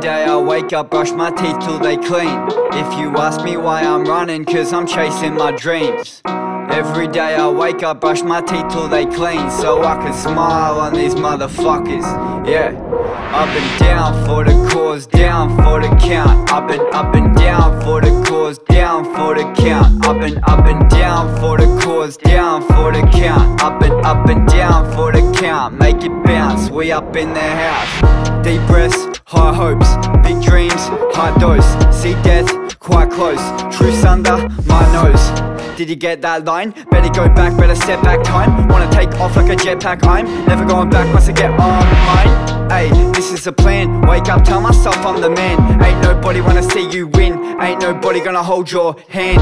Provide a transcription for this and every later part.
day I wake up, brush my teeth till they clean. If you ask me why I'm running, cause I'm chasing my dreams. Every day I wake up, brush my teeth till they clean So I can smile on these motherfuckers, yeah. Up and down for the cause, down for the count. Up and up and down for the cause, down for the count. Up and up and down for the cause, down for the count. Up and up and down for the count. Make it bounce, we up in the house. Deep breaths, high hopes, big dreams, high dose. See death, quite close, truth under my nose. Did you get that line? Better go back, better step back time. Wanna take off like a jetpack, I'm Never going back once I get on mine. Hey, this is a plan. Wake up, tell myself I'm the man. Ain't nobody wanna see you win. Ain't nobody gonna hold your hand.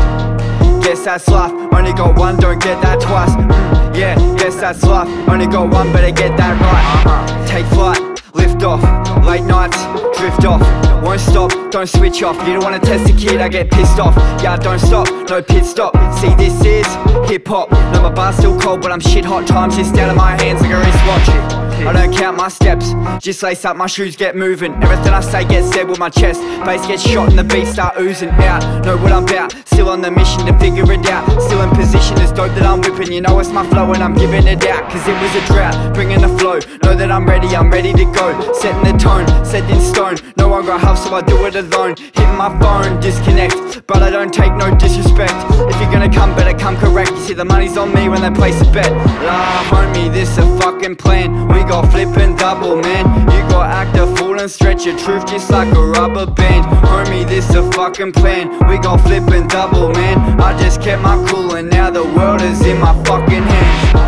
Guess that's life, only got one, don't get that twice. Mm, Yeah, guess that's life, only got one, better get that right. Take flight, lift off, late nights, drift off. Won't stop, don't switch off. You don't wanna test a kid, I get pissed off. Yeah, don't stop, no pit stop. See this is hip-hop. No, my bar's still cold, but I'm shit hot. Time's just out of my hands like a wristwatch. I don't count my steps, just lace up my shoes, get moving. Everything I say gets said with my chest. Bass gets shot and the beats start oozing out. Know what I'm about, still on the mission to figure it out. Still in position, it's dope that I'm whipping. You know it's my flow and I'm giving it out. Cause it was a drought, bringing the flow. Know that I'm ready, I'm ready to go. Setting the tone, set in stone. No one got help so I do it alone. Hitting my phone, disconnect. But I don't take no disrespect. If you're gonna come, better come correct. You see the money's on me when they place a bet. Ah, homie, this a fucking plan. We got flip and double, man. You got act a fool and stretch your truth just like a rubber band. Homie, this a fucking plan. We got flip and double, man. I just kept my cool and now the world is in my fucking hands